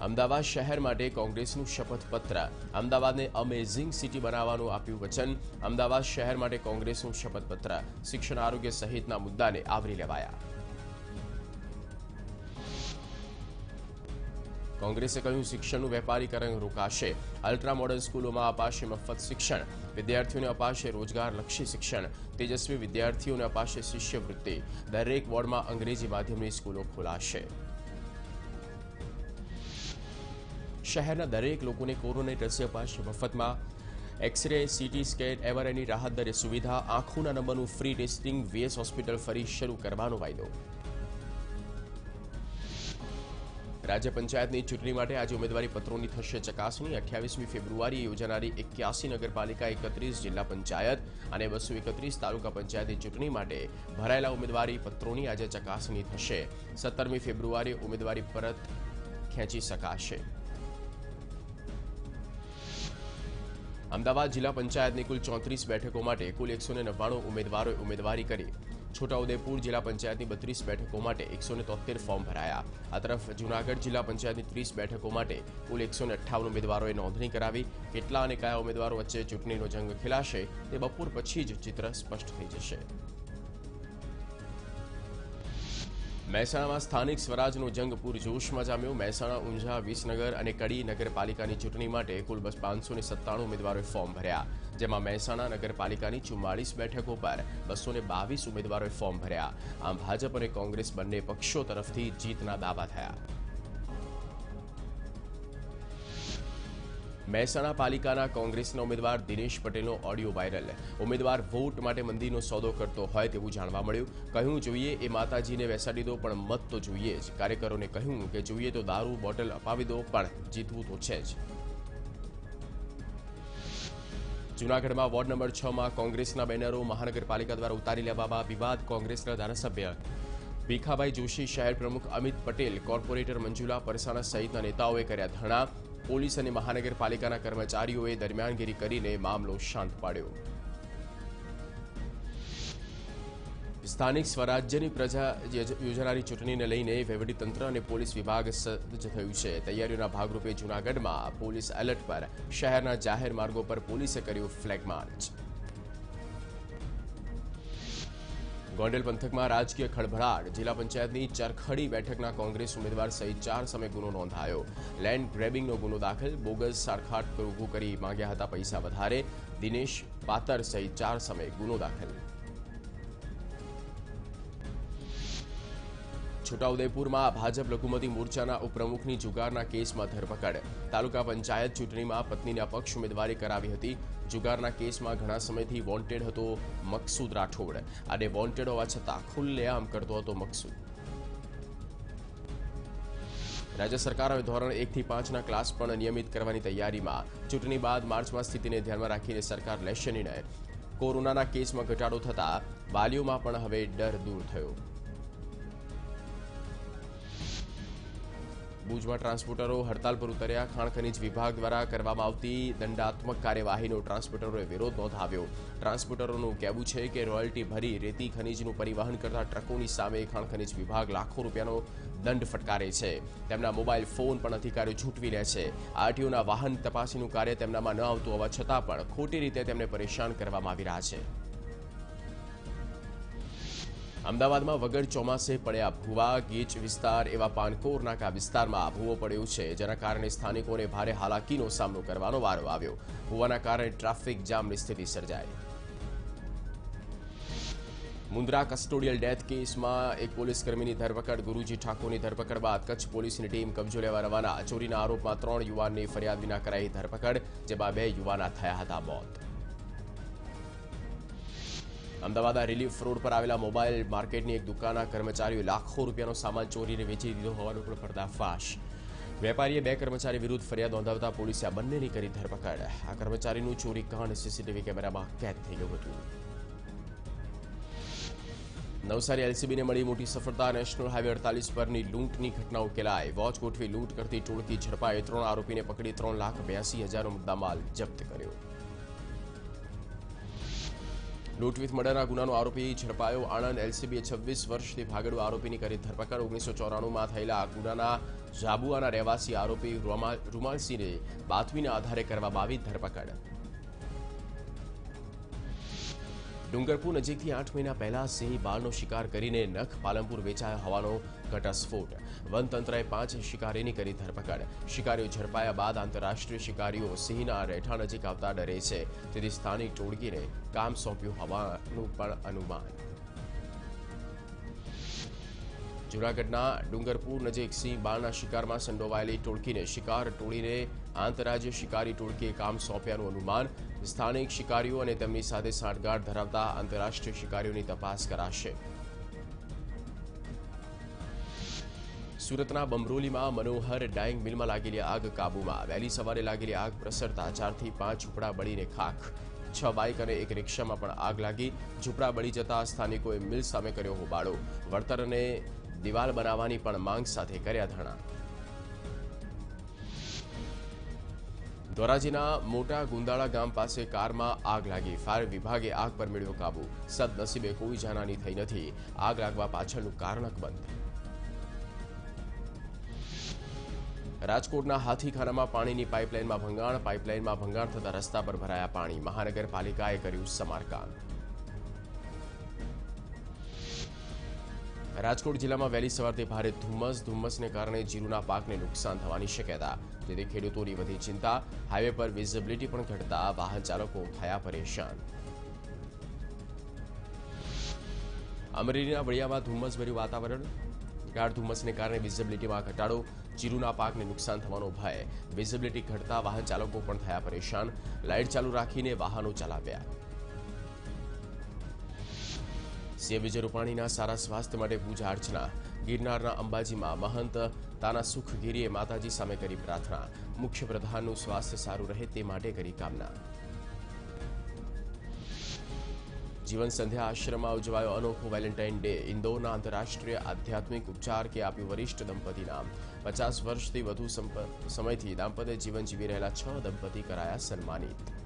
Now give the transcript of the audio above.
અમદાવાદ શહેર માટે કોંગ્રેસનું શપથપત્ર અમદાવાદને અમેઝિંગ સિટી બનાવવાનું આપ્યું વચન અમદાવાદ શહેર માટે કોંગ્રેસનું શપથપત્ર શિક્ષણ આરોગ્ય સહિતના મુદ્દાને આવરી લેવાયા કોંગ્રેસે કહ્યું શિક્ષણનું વેપારીકરણ રોકાશે અલ્ટ્રા મોડર્ન સ્કૂલોમાં અપાશે મફત શિક્ષણ વિદ્યાર્થીઓને અપાશે રોજગારલક્ષી શિક્ષણ તેજસ્વી વિદ્યાર્થીઓને અપાશે શિષ્યવૃત્તિ દરેક વોર્ડમાં અંગ્રેજી માધ્યમની સ્કૂલો ખોલાશે શહેરના દરેક લોકોને કોરોના રસી અપાશે મફતમાં એક્સરે સીટી સ્કેન એમઆરઆઈની રાહત દરે સુવિધા આંખોના નંબરનું ફ્રી ટેસ્ટિંગ વીએસ હોસ્પિટલ ફરી શરૂ કરવાનો વાયદો રાજ્ય પંચાયતની ચૂંટણી માટે આજે ઉમેદવારી પત્રોની થશે ચકાસણી અઠ્યાવીસમી ફેબ્રુઆરીએ યોજાનારી એક્યાસી નગરપાલિકા એકત્રીસ જિલ્લા પંચાયત અને બસો એકત્રીસ તાલુકા પંચાયતની ચૂંટણી માટે ભરાયેલા ઉમેદવારી પત્રોની આજે ચકાસણી થશે સત્તરમી ફેબ્રુઆરીએ ઉમેદવારી પરત ખેંચી શકાશે અમદાવાદ જિલ્લા પંચાયતની કુલ ચોત્રીસ બેઠકો માટે કુલ એકસો નવ્વાણું ઉમેદવારોએ ઉમેદવારી કરી. છોટાઉદેપુર જિલ્લા પંચાયતની બત્રીસ બેઠકો માટે એકસો તોતેર ફોર્મ ભરાયા. આ તરફ જૂનાગઢ જિલ્લા પંચાયતની ત્રીસ બેઠકો માટે કુલ એકસો અઠ્ઠાવન ઉમેદવારોએ નોંધણી કરાવી. કેટલા અને કયા ઉમેદવારો વચ્ચે ચૂંટણીનો જંગ ખેલાશે તે બપોર પછી જ ચિત્ર સ્પષ્ટ થઈ જશે. મહેસાણામાં સ્થાનિક સ્વરાજનો જંગ પૂરજોશમાં જામ્યો મહેસાણા ઊંઝા વિસનગર અને કડી નગરપાલિકાની ચૂંટણી માટે કુલ બસ પાંચસો ને સત્તાણું ઉમેદવારોએ ફોર્મ ભર્યા જેમાં મહેસાણા નગરપાલિકાની ચુમ્માળીસ બેઠકો પર બસો ને બાવીસ ઉમેદવારોએ ફોર્મ ભર્યા આમ ભાજપ અને કોંગ્રેસ બંને પક્ષો તરફથી જીતના દાવા થયા મહેસાણા પાલિકાના કોંગ્રેસના ઉમેદવાર દિનેશ પટેલનો ઓડિયો વાયરલ ઉમેદવાર વોટ માટે મંદિરનો સોદો કરતો હોય તેવું જાણવા મળ્યું કહ્યું જોઈએ એ માતાજીને બેસાડી દો પણ મત તો જોઈએ જ કાર્યકરોને કહ્યું કે જોઈએ તો દારૂ બોટલ અપાવી દો પણ જીતવું તો છે જ જૂનાગઢમાં વોર્ડ નંબર છ માં કોંગ્રેસના બેનરો મહાનગરપાલિકા દ્વારા ઉતારી લેવામાં વિવાદ કોંગ્રેસના ધારાસભ્ય ભીખાભાઈ જોશી શહેર પ્રમુખ અમિત પટેલ કોર્પોરેટર મંજુલા પરસાણા સહિતના નેતાઓએ કર્યા ધરણા પોલીસ અને મહાનગરપાલિકાના કર્મચારીઓએ દરમિયાનગીરી કરીને મામલો શાંત પાડ્યો. સ્થાનિક સ્વરાજ્યની પ્રજા યોજાનારી ચૂંટણીને લઈને વહીવટીતંત્ર અને પોલીસ વિભાગ સજ્જ થયું છે. તૈયારીઓના ભાગરૂપે જૂનાગઢમાં પોલીસ એલર્ટ પર શહેરના જાહેર માર્ગો પર પોલીસે કર્યું ફ્લેગ માર્ચ. ગોંડલ પંથકમાં રાજકીય ખળભળાટ જિલ્લા પંચાયતની ચરખડી બેઠકના કોંગ્રેસ ઉમેદવાર સહિત ચાર સામે ગુનો નોંધાયો લેન્ડ ગ્રેબિંગનો ગુનો દાખલ બોગસ સારખાટ ઊભું કરી માંગ્યા હતા પૈસા વધારે દિનેશ પાતર સહિત ચાર સામે ગુનો દાખલ છોટાઉદેપુરમાં ભાજપ લઘુમતી મોરચાના ઉપપ્રમુખની જુગારના કેસમાં ધરપકડ તાલુકા પંચાયત ચૂંટણીમાં પત્નીને અપક્ષ ઉમેદવારી કરાવી હતી જુગારના કેસમાં ઘણા સમયથી વોન્ટેડ હતો મકસૂદ રાઠોડ અને વોન્ટેડ હોવા છતાં ખુલ્લેઆમ કરતો હતો મકસૂદ રાજ્ય સરકાર હવે ધોરણ એકથી પાંચના ક્લાસ પણ નિયમિત કરવાની તૈયારીમાં ચૂંટણી બાદ માર્ચમાં સ્થિતિને ધ્યાનમાં રાખીને સરકાર લેશે નિર્ણય કોરોનાના કેસમાં ઘટાડો થતાં વાલીઓમાં પણ હવે ડર દૂર થયો ભુજમાં ટ્રાન્સપોર્ટરો હડતાલ પર ઉતર્યા ખાણ ખનીજ વિભાગ દ્વારા કરવામાં આવતી દંડાત્મક કાર્યવાહીનો ટ્રાન્સપોર્ટરોએ વિરોધ નોંધાવ્યો ટ્રાન્સપોર્ટરોનું કહેવું છે કે રોયલ્ટી ભરી રેતી ખનીજનું પરિવહન કરતા ટ્રકોની સામે ખાણ ખનીજ વિભાગ લાખો રૂપિયાનો દંડ ફટકારે છે તેમના મોબાઈલ ફોન પણ અધિકારીઓ ઝૂંટવી લે છે આરટીઓના વાહન તપાસીનું કાર્ય તેમનામાં ન આવતું હોવા છતાં પણ ખોટી રીતે તેમને પરેશાન કરવામાં આવી રહ્યા છે અમદાવાદમાં વગર ચોમાસે પડ્યા ભૂવા ગીચ વિસ્તાર એવા પાનકોર નાકા વિસ્તારમાં ભૂવો પડ્યો છે જેના કારણે સ્થાનિકોને ભારે હાલાકીનો સામનો કરવાનો વારો આવ્યો ભૂવાના કારણે ટ્રાફિક જામની સ્થિતિ સર્જાઈ મુન્દ્રા કસ્ટોડિયલ ડેથ કેસમાં એક પોલીસકર્મીની ધરપકડ ગુરુજી ઠાકોરની ધરપકડ બાદ કચ્છ પોલીસની ટીમ કબજો લેવા રવાના ચોરીના આરોપમાં ત્રણ યુવાનની ફરિયાદ વિના કરાઈ ધરપકડ જેમાં બે યુવાના થયા હતા મોત અમદાવાદ રિલીફ રોડ પર આવેલા મોબાઈલ માર્કેટની એક દુકાનના કર્મચારીઓએ લાખો રૂપિયાનો સામાન ચોરીને વેચી દીધો હોવાનો પણ પર્દાફાશ વેપારીએ બે કર્મચારી વિરુદ્ધ ફરિયાદ નોંધાવતા પોલીસે આ બંનેની કરી ધરપકડ આ કર્મચારીનું ચોરી કાંડ સીસીટીવી કેમેરામાં કેદ થઈ ગયું હતું નવસારી એલસીબીને મળી મોટી સફળતા નેશનલ હાઈવે અડતાલીસ પરની લૂંટની ઘટના ઉકેલાઈ વોચ ગોઠવી લૂંટ કરતી ટોળકી ઝડપાઈ ત્રણ આરોપીને પકડી ત્રણ લાખ બ્યાસી હજારનો મુદ્દામાલ જપ્ત કર્યો લૂંટ વિથ મર્ડરના ગુનાનો આરોપી ઝડપાયો. આણંદ એલસીબીએ છવ્વીસ વર્ષથી ભાગડુ આરોપીની કરી ધરપકડ. ઓગણીસો ચોરાણુંમાં થયેલા ગુનાના ઝાબુઆના રહેવાસી આરોપી રૂમાલ રૂમાલસિંહને બાતમીના આધારે કરવામાં આવી ધરપકડ. ડુંગરપુર નજીકથી આઠ મહિના પહેલા સિંહ બાળનો શિકાર કરીને નખ પાલનપુર વેચાયો હોવાનો ઘટસ્ફોટ વનતંત્રએ પાંચ શિકારીની કરી ધરપકડ શિકારીઓ ઝડપાયા બાદ આંતરરાષ્ટ્રીય શિકારીઓ સિંહના રહેઠા નજીક આવતા ડરે છે તેથી સ્થાનિક ટોળકીને કામ સોંપ્યું હોવાનું પણ અનુમાન જૂનાગઢના ડુંગરપુર નજીક સિંહ બાળના શિકારમાં સંડોવાયેલી ટોળકીને શિકાર ટોળીને આંતરરાજ્ય શિકારી ટોળકીએ કામ સોંપ્યાનું અનુમાન સ્થાનિક શિકારીઓ અને તેમની સાથે સાંઠગાંઠ ધરાવતા આંતરરાષ્ટ્રીય શિકારીઓની તપાસ કરાશે સુરતના બમરોલીમાં મનોહર ડાઇંગ મિલમાં લાગેલી આગ કાબૂમાં વહેલી સવારે લાગેલી આગ પ્રસરતા ચારથી પાંચ ઝૂંપડા બળીને ખાખ છ બાઇક અને એક રિક્ષામાં પણ આગ લાગી ઝૂંપડા બળી જતા સ્થાનિકોએ મિલ સામે કર્યો હોબાળો વળતર અને દિવાલ બનાવવાની પણ માંગ સાથે કર્યા ધરણા ધોરાજીના મોટા ગુંદાળા ગામ પાસે કારમાં આગ લાગી ફાયર વિભાગે આગ પર મેળવ્યો કાબુ સદનસીબે કોઈ જાનહાની થઈ નથી આગ લાગવા પાછળનું કારણ અકબંધ રાજકોટના હાથીખાનામાં પાણીની પાઇપલાઇનમાં ભંગાણ પાઇપલાઇનમાં ભંગાણ થતા રસ્તા પર ભરાયા પાણી મહાનગરપાલિકાએ કર્યું સમારકામ રાજકોટ જિલ્લામાં વહેલી સવારથી ભારે ધુમ્મસ ધુમ્મસને કારણે જીરુના પાકને નુકસાન થવાની શક્યતા જેથી ખેડૂતોની વધી ચિંતા હાઈવે પર વિઝિબિલિટી પણ ઘટતા વાહન ચાલકો થયા પરેશાન અમરેલીના વડિયામાં ધુમ્મસભર્યું વાતાવરણ ગાઢ ધુમ્મસને કારણે વિઝિબિલિટીમાં ઘટાડો જીરુના પાકને નુકસાન થવાનો ભય વિઝિબિલિટી ઘટતા વાહન ચાલકો પણ થયા પરેશાન લાઇટ ચાલુ રાખીને વાહનો ચલાવ્યા સીએમ વિજય રૂપાણીના સારા સ્વાસ્થ્ય માટે પૂજા અર્ચના ગિરનારના અંબાજીમાં મહંત તાના સુખગીરીએ માતાજી સામે કરી પ્રાર્થના મુખ્ય પ્રધાનનું સ્વાસ્થ્ય સારું રહે તે માટે કરી કામના જીવન સંધ્યા આશ્રમમાં ઉજવાયો અનોખો વેલેન્ટાઇન ડે ઇન્દોરના આંતરરાષ્ટ્રીય આધ્યાત્મિક ઉપચાર કે આપ્યું વરિષ્ઠ દંપતી નામ પચાસ વર્ષથી વધુ સમયથી દાંપત્ય જીવન જીવી રહેલા છ દંપતી કરાયા સન્માનિત